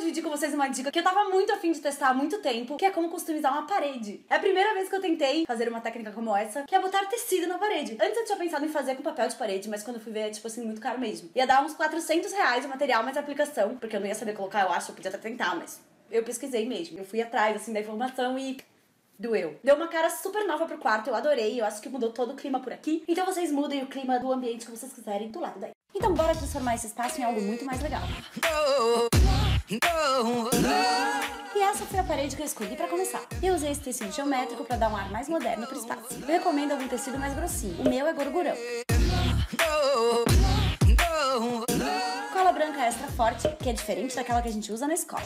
dividir com vocês uma dica que eu tava muito afim de testar há muito tempo, que é como customizar uma parede. É a primeira vez que eu tentei fazer uma técnica como essa, que é botar tecido na parede. Antes eu tinha pensado em fazer com papel de parede, mas quando eu fui ver, é tipo assim, muito caro mesmo. Ia dar uns 400 reais o material mais a aplicação, porque eu não ia saber colocar, eu acho, eu podia até tentar, mas eu pesquisei mesmo. Eu fui atrás, assim, da informação e doeu. Deu uma cara super nova pro quarto, eu adorei, eu acho que mudou todo o clima por aqui. Então vocês mudem o clima do ambiente que vocês quiserem do lado daí. Então bora transformar esse espaço em algo muito mais legal. E essa foi a parede que eu escolhi pra começar. Eu usei esse tecido geométrico pra dar um ar mais moderno pro espaço. Eu recomendo algum tecido mais grossinho. O meu é gorgurão. Cola branca extra forte, que é diferente daquela que a gente usa na escola.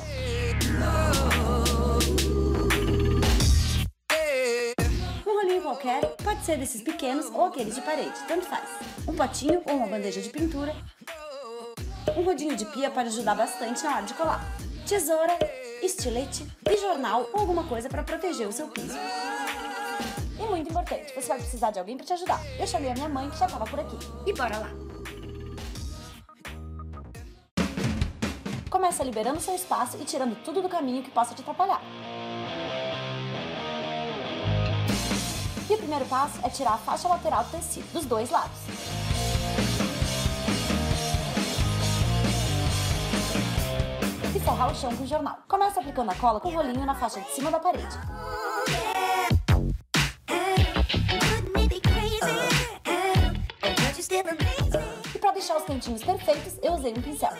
Qualquer, pode ser desses pequenos ou aqueles de parede, tanto faz. Um potinho ou uma bandeja de pintura. Um rodinho de pia pode ajudar bastante na hora de colar. Tesoura, estilete e jornal ou alguma coisa para proteger o seu piso. E muito importante, você vai precisar de alguém para te ajudar. Eu chamei a minha mãe que já estava por aqui. E bora lá! Começa liberando seu espaço e tirando tudo do caminho que possa te atrapalhar. E o primeiro passo é tirar a faixa lateral do tecido, dos dois lados. Forrar o chão com jornal. Começa aplicando a cola com o rolinho na faixa de cima da parede. E para deixar os cantinhos perfeitos, eu usei um pincel.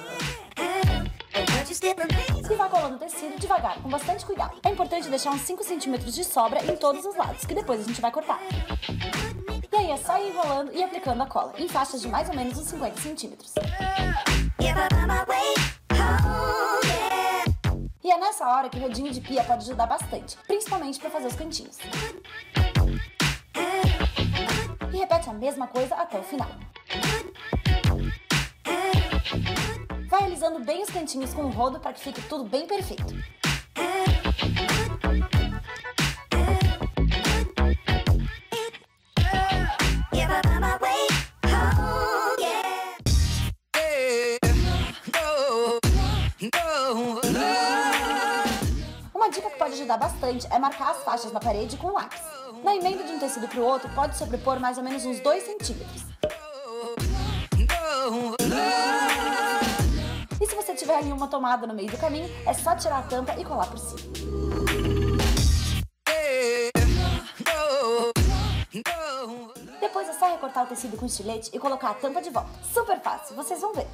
E vai colando o tecido devagar, com bastante cuidado. É importante deixar uns 5 centímetros de sobra em todos os lados, que depois a gente vai cortar. E aí é só ir enrolando e aplicando a cola, em faixas de mais ou menos uns 50 centímetros. É nessa hora que o rodinho de pia pode ajudar bastante, principalmente para fazer os cantinhos. E repete a mesma coisa até o final. Vai alisando bem os cantinhos com o rodo para que fique tudo bem perfeito. Uma dica que pode ajudar bastante é marcar as faixas na parede com lápis. Na emenda de um tecido para o outro, pode sobrepor mais ou menos uns 2 centímetros. E se você tiver ali uma tomada no meio do caminho, é só tirar a tampa e colar por cima. Depois é só recortar o tecido com estilete e colocar a tampa de volta. Super fácil, vocês vão ver.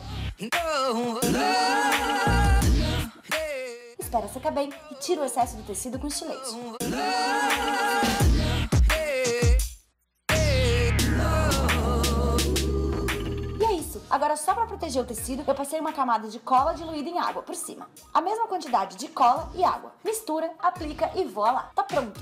Espera secar bem e tira o excesso do tecido com estilete. E é isso. Agora, só para proteger o tecido, eu passei uma camada de cola diluída em água por cima. A mesma quantidade de cola e água. Mistura, aplica e voa lá. Tá pronto.